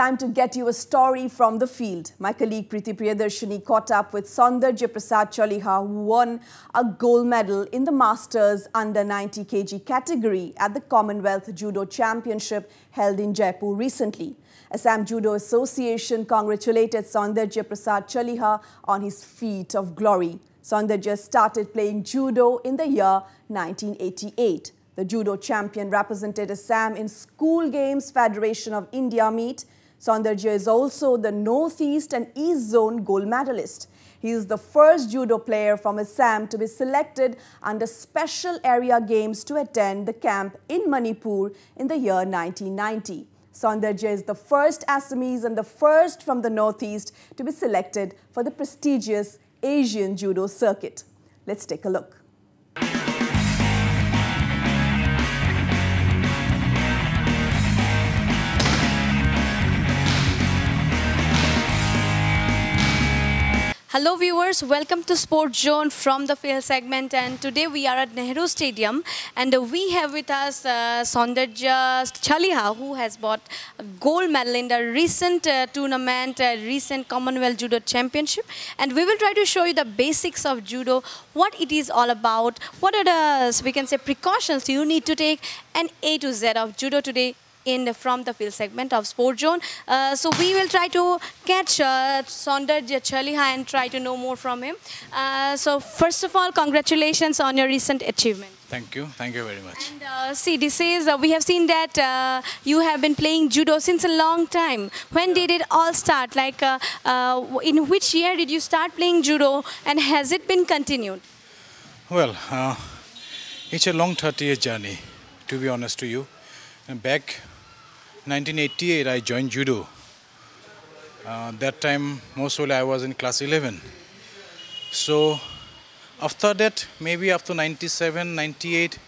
Time to get you a story from the field. My colleague Preeti Priyadarshini caught up with Saundarjya Prasad Chaliha who won a gold medal in the Masters under 90 kg category at the Commonwealth Judo Championship held in Jaipur recently. Assam Judo Association congratulated Saundarjya Prasad Chaliha on his feat of glory. Saundarjya started playing judo in the year 1988. The judo champion represented Assam in School Games Federation of India meet. Saundarjya is also the Northeast and East Zone gold medalist. He is the first judo player from Assam to be selected under Special Area Games to attend the camp in Manipur in the year 1990. Saundarjya is the first Assamese and the first from the Northeast to be selected for the prestigious Asian Judo Circuit. Let's take a look. Hello viewers, welcome to Sports Zone from the field segment. And today we are at Nehru Stadium. And we have with us uh, Saundarjya Chaliha who has bought a gold medal in the recent uh, tournament, uh, recent Commonwealth Judo Championship. And we will try to show you the basics of Judo, what it is all about, what are the, we can say, precautions you need to take and A to Z of Judo today in the, from the field segment of Sport Zone. Uh, so we will try to catch uh, Sonder and try to know more from him. Uh, so first of all, congratulations on your recent achievement. Thank you. Thank you very much. And uh, see, this is, uh, we have seen that uh, you have been playing judo since a long time. When did it all start? Like, uh, uh, in which year did you start playing judo and has it been continued? Well, uh, it's a long 30 year journey, to be honest to you. And back 1988, I joined judo. Uh, that time, mostly I was in class 11. So after that, maybe after 97, 98,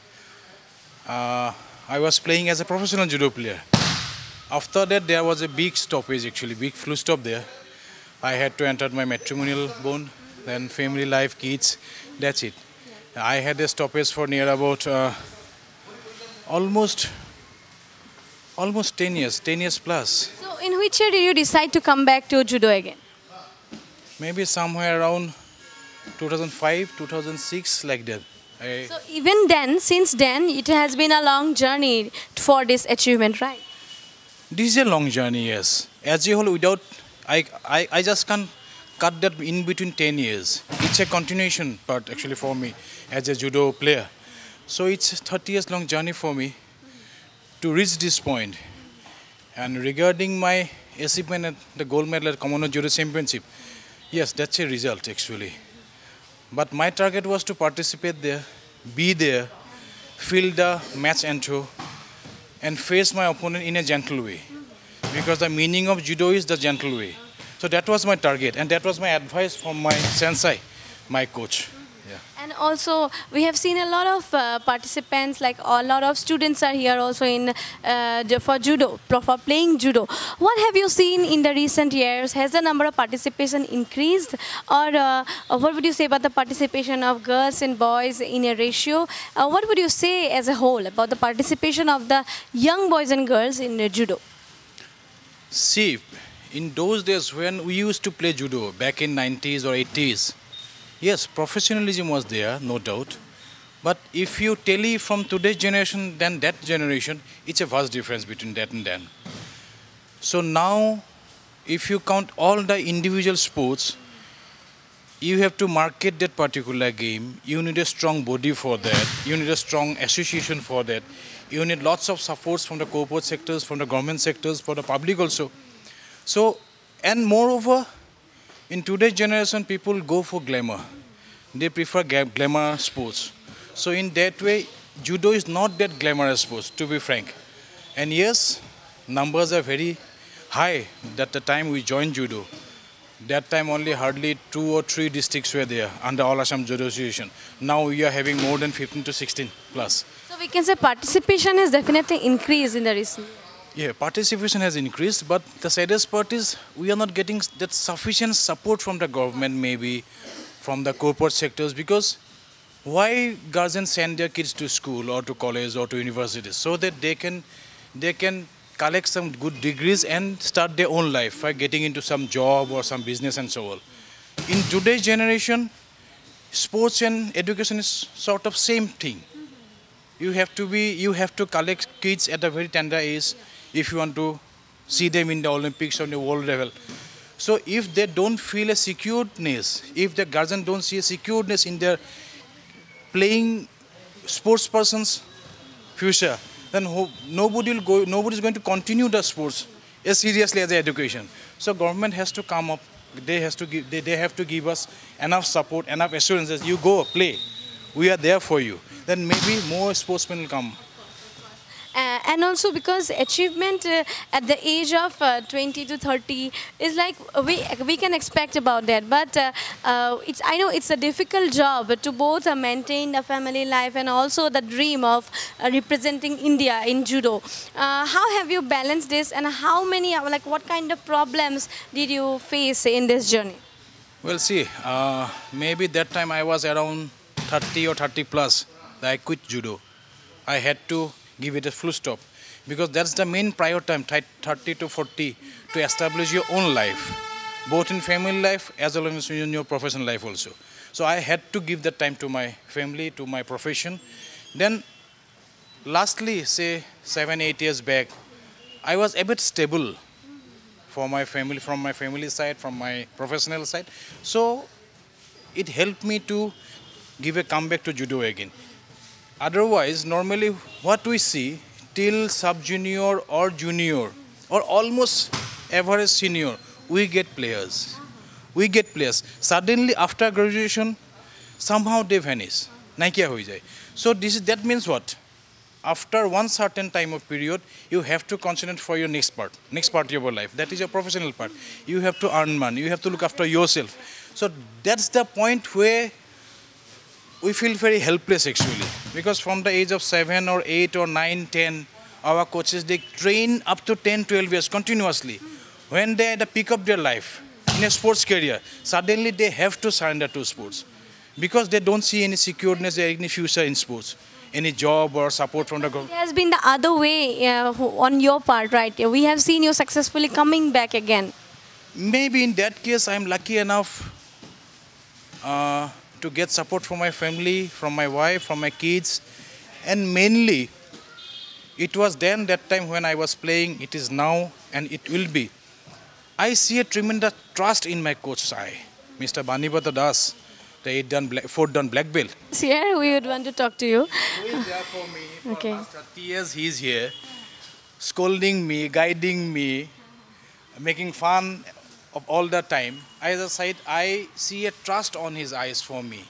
uh, I was playing as a professional judo player. After that, there was a big stoppage actually, big flu stop there. I had to enter my matrimonial bond, then family life, kids, that's it. I had a stoppage for near about uh, almost almost 10 years, 10 years plus. So in which year did you decide to come back to judo again? Maybe somewhere around 2005, 2006, like that. I, So even then, since then, it has been a long journey for this achievement, right? this is a long journey, yes. As a whole, without, I, I, I just can't cut that in between 10 years. It's a continuation part actually for me as a judo player. So it's 30 years long journey for me to reach this point. And regarding my achievement at the gold medal at Commonwealth Judo Championship, yes, that's a result actually. But my target was to participate there, be there, feel the match intro, and face my opponent in a gentle way. Because the meaning of judo is the gentle way. So that was my target, and that was my advice from my sensei, my coach. And also, we have seen a lot of uh, participants, like a lot of students are here also in uh, for judo, for playing judo. What have you seen in the recent years? Has the number of participation increased, or uh, uh, what would you say about the participation of girls and boys in a ratio? Uh, what would you say as a whole about the participation of the young boys and girls in judo? See, in those days when we used to play judo back in 90s or 80s, yes, professionalism was there, no doubt. But if you tally from today's generation than that generation, it's a vast difference between that and then. So now, if you count all the individual sports, you have to market that particular game. You need a strong body for that. You need a strong association for that. You need lots of supports from the corporate sectors, from the government sectors, for the public also. So, and moreover, in today's generation, people go for glamour. They prefer glamour sports. So, in that way, judo is not that glamorous sports, to be frank. And yes, numbers are very high. That the time we joined judo, that time only hardly two or three districts were there under All Assam Judo Association. Now we are having more than 15 to 16 plus. So we can say participation has definitely increased in the recent. Yeah, participation has increased, but the saddest part is we are not getting that sufficient support from the government, maybe from the corporate sectors, because why guardians send their kids to school or to college or to universities so that they can they can collect some good degrees and start their own life by getting into some job or some business and so on. In today's generation, sports and education is sort of same thing. You have to be, you have to collect kids at a very tender age if you want to see them in the Olympics on the world level. So if they don't feel a securedness, if the guardian don't see a securedness in their playing sports person's future, then nobody will go, nobody is going to continue the sports as seriously as the education. So government has to come up. They has to give, they, they have to give us enough support, enough assurances. You go play, we are there for you. Then maybe more sportsmen will come. And also because achievement uh, at the age of uh, 20 to 30 is like we we can expect about that but uh, it's i know it's a difficult job to both maintain a family life and also the dream of representing india in judo how have you balanced this and how many like what kind of problems did you face in this journey Well, see, uh, maybe that time I was around 30 or 30 plus. I quit judo. I had to give it a full stop because that's the main prior time 30 to 40, to establish your own life, both in family life as well as in your professional life also. So I had to give that time to my family, to my profession. Then, lastly, say seven, eight years back, I was a bit stable for my family, from my family side, from my professional side. So it helped me to give a comeback to judo again. Otherwise, normally what we see till sub junior or junior or almost average senior, we get players. We get players. Suddenly after graduation, somehow they vanish. Naikia hoi jai. So this is, that means what? after one certain time of period, you have to concentrate for your next part, next part of your life. That is your professional part. You have to earn money. You have to look after yourself. So that's the point where we feel very helpless actually, because from the age of seven or eight or nine, ten, our coaches they train up to 10, 12 years continuously. When they at the peak of their life in a sports career, suddenly they have to surrender to sports because they don't see any secureness, any future in sports any job or support from the government. It has been the other way uh, on your part, right? We have seen you successfully coming back again. Maybe in that case, I'm lucky enough uh, to get support from my family, from my wife, from my kids, and mainly it was then that time when I was playing, it is now, and it will be. I see a tremendous trust in my coach, eye, Mr. Banibrata Das, the eight dan black, fourth dan black belt. Here we would want to talk to you. Who is there for me for Okay. last 30 years he's here scolding me guiding me making fun of all the time as i said i see a trust on his eyes for me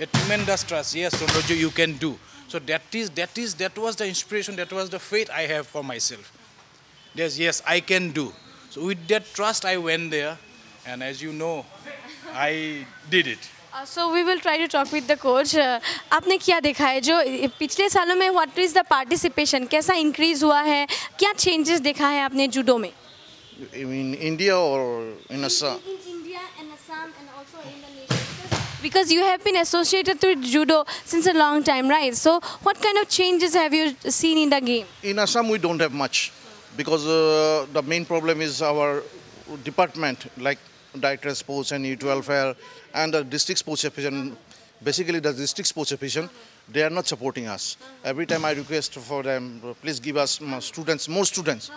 a tremendous trust yes Sonrojo, you can do so that is that is that was the inspiration that was the faith i have for myself yes yes i can do so with that trust i went there and as you know i did it so we will try to talk with the coach आपने क्या देखा है जो पिछले सालों में what is the participation कैसा increase हुआ है क्या चेंजेस देखा है आपने जूडो में in India or in Assam? in India and Assam and also in the nation? Because you have been associated with judo since a long time, right? So, what kind of changes have you seen in the game? In Assam, we don't have much because uh, the main problem is our department, like director of sports and youth welfare and the district sports division. Basically, the district sports division, they are not supporting us. Every time I request for them, please give us more students, more students,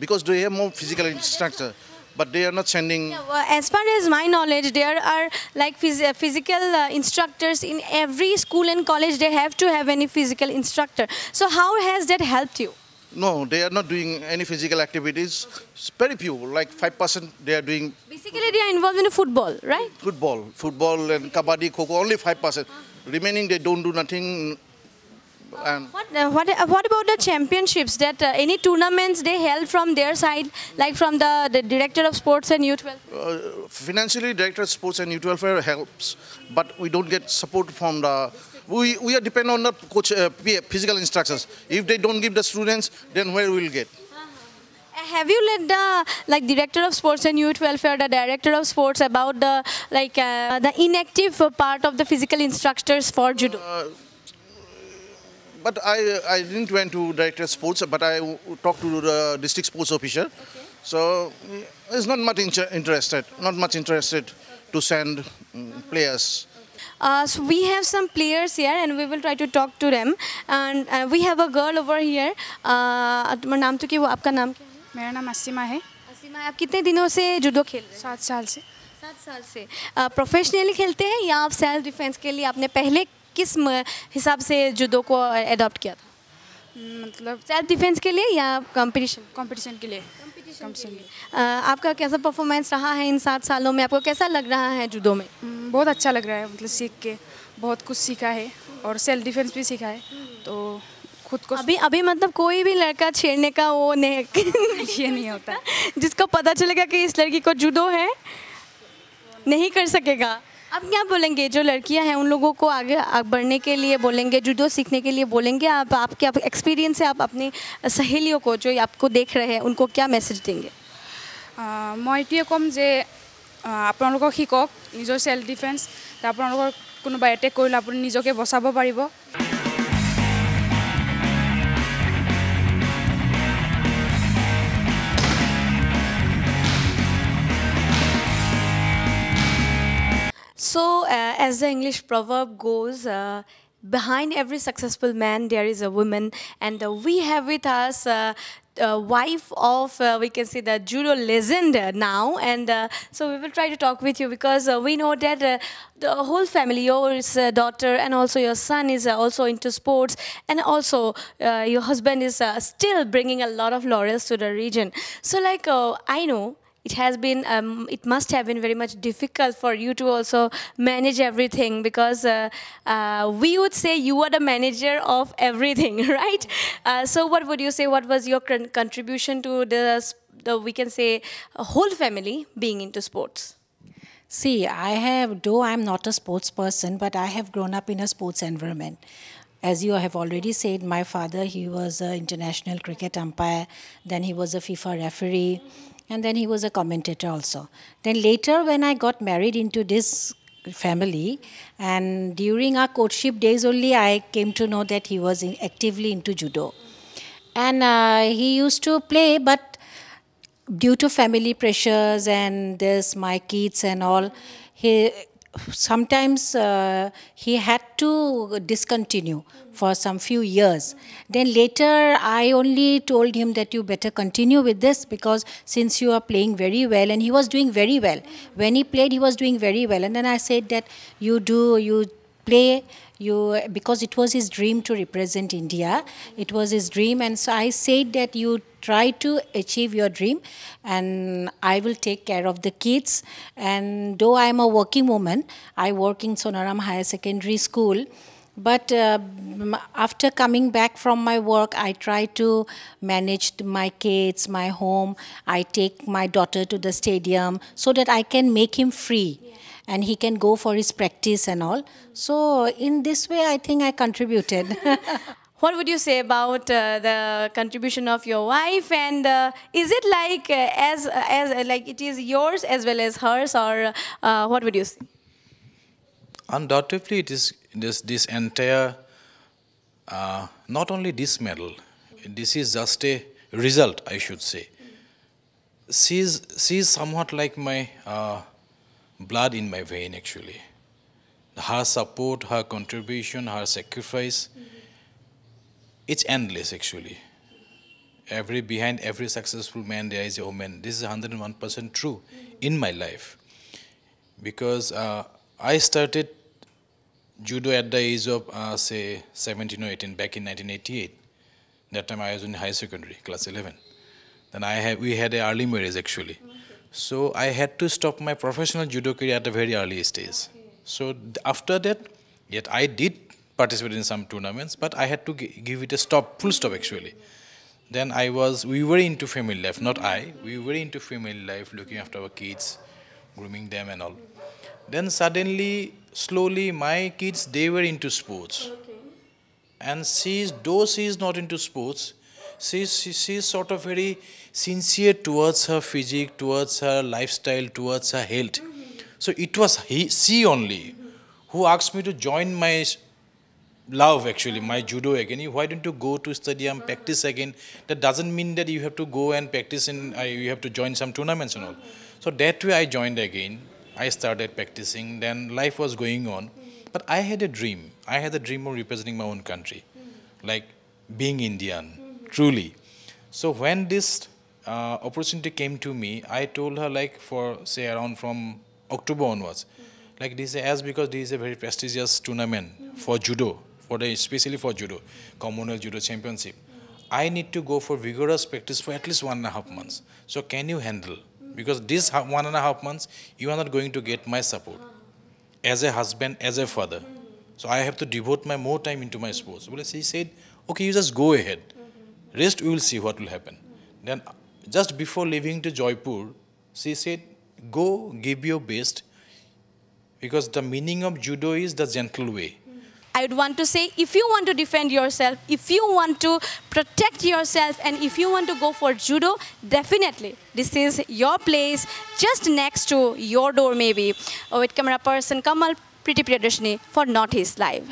because they have more physical instructor, but they are not sending. Uh, As far as my knowledge, there are like phys- uh, physical uh, instructors in every school and college. They have to have any physical instructor. So, how has that helped you? No, they are not doing any physical activities. It's very few, like five percent. They are doing Basically, they are involved in football, right? football, football and kabaddi, kho-kho, only five percent. Remaining they don't do nothing. What, uh, what, uh, what about the championships? That uh, any tournaments they held from their side, like from the, the director of sports and youth welfare? uh, financially, director of sports and youth welfare helps, but we don't get support from the. We, we are dependent on the coach, uh, physical instructors. If they don't give the students, then where we will get? Uh, Have you let the like director of sports and youth welfare, the director of sports about the like uh, the inactive uh, part of the physical instructors for judo? But I, I didn't went to director sports, but I talked to the district sports officer. So it's not much inter- interested, not much interested okay. to send mm, players. Uh, so we have some players here and we will try to talk to them and uh, we have a girl over here uh, तुम्हारा नाम तो क्या वो आपका नाम क्या है मेरा नाम असीमा है असीमा आप कितने दिनों से जूडो खेल रहे हैं सात साल से सात साल से प्रोफेशनली खेलते हैं या आप सेल्फ डिफेंस के लिए आपने पहले किस हिसाब से जुदो को अडॉप्ट किया था? मतलब सेल्फ डिफेंस के लिए या कंपटीशन कंपटीशन के लिए। कंपटीशन के लिए। आपका कैसा परफॉर्मेंस रहा है इन सात सालों में? आपको कैसा लग रहा है जुदो में? बहुत अच्छा लग रहा है मतलब सीख के बहुत कुछ सीखा है और सेल्फ डिफेंस भी सीखा है तो खुद को अभी अभी मतलब कोई भी लड़का छेड़ने का वो नहीं ये नहीं होता। जिसको पता चलेगा कि इस लड़की को जूडो है नहीं कर सकेगा। आप क्या बोलेंगे जो लड़कियां हैं उन लोगों को आगे आ- बढ़ने के लिए बोलेंगे जूडो सीखने के लिए बोलेंगे आप आपके आप एक्सपीरियंस से आप अपनी सहेलियों को जो आपको देख रहे हैं उनको क्या मैसेज देंगे আহ, মই এইটোৱে ক'ম যে আহ, আপোনালোকক শিকক নিজৰ চেল্ফ ডিফেন্স আপোনালোকৰ কোনোবা এটেক কৰিলে আপুনি নিজকে বচাব পাৰিব So, uh, as the English proverb goes, uh, behind every successful man there is a woman, and uh, we have with us. Uh, uh, wife of uh, we can say the judo legend now and so we will try to talk with you because we know that the whole family your daughter and also your son is also into sports and also your husband is still bringing a lot of laurels to the region so like i know it has been um, it must have been very much difficult for you to also manage everything because uh, uh, we would say you are the manager of everything right? Uh, so what would you say? What was your con- contribution to the, the we can say whole family being into sports? See, I have, though I'm not a sports person, but I have grown up in a sports environment. As you have already said, my father, he was an international cricket umpire, then he was a FIFA referee, and then he was a commentator also. Then later, when I got married into this family, and during our courtship days only, I came to know that he was in, actively into judo. And uh, he used to play, but due to family pressures and this my kids and all he sometimes uh, he had to discontinue for some few years. Then later i only told him that you better continue with this because since you are playing very well and he was doing very well. When he played he was doing very well. And then i said that you do you play you because it was his dream to represent india it was his dream and so i said that you try to achieve your dream and i will take care of the kids. And though i am a working woman i work in sonaram higher secondary school but uh, after coming back from my work i try to manage my kids my home. I take my daughter to the stadium so that i can make him free and he can go for his practice and all. So, in this way, I think I contributed. what would you say about uh, the contribution of your wife and uh, is it like uh, as as uh, like it is yours as well as hers or uh, what would you say Undoubtedly, it is this, this entire, uh, not only this medal, this is just a result, I should say. She is, she is somewhat like my uh, blood in my vein, actually. Her support, her contribution, her sacrifice, it's endless, actually. Every behind every successful man, there is a woman. This is 101% true in my life because uh, I started judo at the age of uh, say 17 or 18 back in 1988. That time I was in high secondary, class 11. Then I had we had an early marriage actually, so I had to stop my professional judo career at a very early stage. So after that, yet I did participate in some tournaments, but I had to gi- give it a stop, full stop actually. Then I was, we were into family life, not I. We were into family life, looking after our kids, grooming them and all. Then suddenly, slowly, my kids they were into sports. And she's though she is not into sports, she's she, she's sort of very sincere towards her physique, towards her lifestyle, towards her health. Mm-hmm. So it was he, she only who asked me to join my love actually my judo again. Why don't you go to stadium, practice again? That doesn't mean that you have to go and practice in, uh, you have to join some tournaments and all. Mm-hmm. So that way I joined again. I started practicing. Then life was going on. Mm-hmm. But I had a dream. I had a dream of representing my own country, like being Indian, truly. So when this uh, opportunity came to me, I told her like for say around from October onwards, like this as because this is a very prestigious tournament for judo, for the especially for judo, Commonwealth Judo Championship. I need to go for vigorous practice for at least one and a half months. So can you handle? Because this one and a half months, you are not going to get my support as a husband, as a father. So I have to devote my more time into my sports. Well, she said, okay, you just go ahead. Rest, we will see what will happen. Then just before leaving to Jaipur, she said, go give your best because the meaning of judo is the gentle way. I would want to say if you want to defend yourself, if you want to protect yourself, and if you want to go for judo, definitely this is your place just next to your door, maybe. With camera person Kamal, Preeti Priyadarshini for Northeast Live.